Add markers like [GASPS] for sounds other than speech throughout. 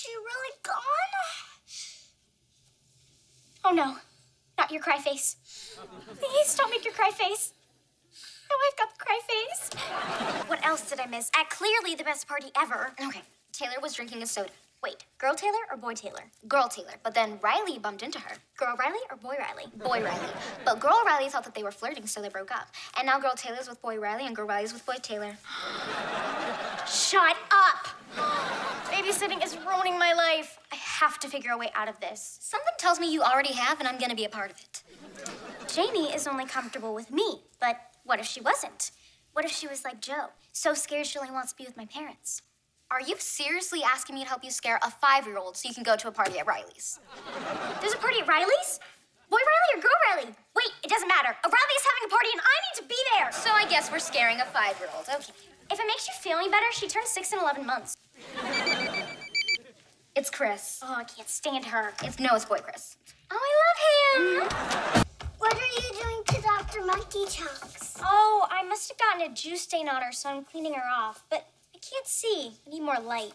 she really gone? Oh no, not your cry face. Please don't make your cry face. Oh, I've got the cry face. What else did I miss? At clearly the best party ever. Okay, Taylor was drinking a soda. Wait, girl Taylor or boy Taylor? Girl Taylor. But then Riley bumped into her. Girl Riley or boy Riley? Boy Riley. But girl Riley thought that they were flirting, so they broke up. And now girl Taylor's with boy Riley and girl Riley's with boy Taylor. Shut up! Babysitting is ruining my life. I have to figure a way out of this. Something tells me you already have, and I'm gonna be a part of it. Janie is only comfortable with me, but what if she wasn't? What if she was like Joe, so scared she only wants to be with my parents? Are you seriously asking me to help you scare a five-year-old so you can go to a party at Riley's? There's a party at Riley's? Boy Riley or girl Riley? Wait, it doesn't matter. A Riley's having a party and I need to be there. So I guess we're scaring a five-year-old. Okay. If it makes you feel any better, she turned six in 11 months. It's Chris. Oh, I can't stand her. It's Noah's boy, Chris. Oh, I love him. Mm-hmm. What are you doing to Dr. Monkey Chunks? Oh, I must have gotten a juice stain on her, so I'm cleaning her off. But I can't see. I need more light.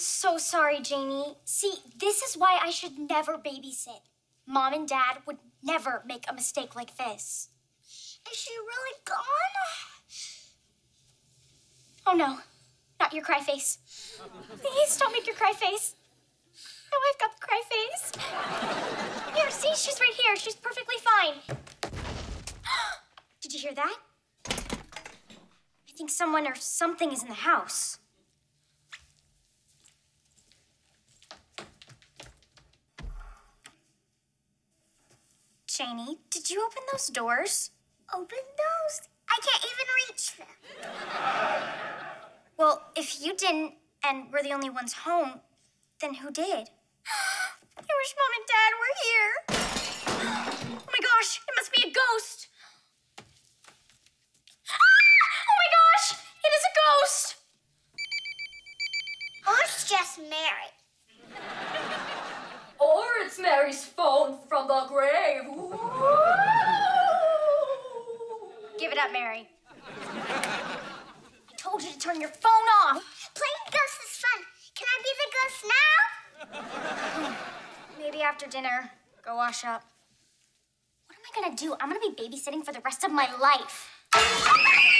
So sorry, Janie. See, this is why I should never babysit. Mom and Dad would never make a mistake like this. Is she really gone? Oh no, not your cry face. Please don't make your cry face. Oh, I've got the cry face. Here, see, she's right here. She's perfectly fine. [GASPS] Did you hear that? I think someone or something is in the house. Janie, did you open those doors? Open those? I can't even reach them. Well, if you didn't and we're the only ones home, then who did? [GASPS] I wish Mom and Dad were here. [GASPS] Oh my gosh, it must be a ghost. [GASPS] Ah! Oh my gosh, it is a ghost. Or it's just Mary. [LAUGHS] Or it's Mary's phone from the grave. Give it up, Mary. I told you to turn your phone off. Playing ghosts is fun. Can I be the ghost now? Maybe after dinner, go wash up. What am I gonna do? I'm gonna be babysitting for the rest of my life.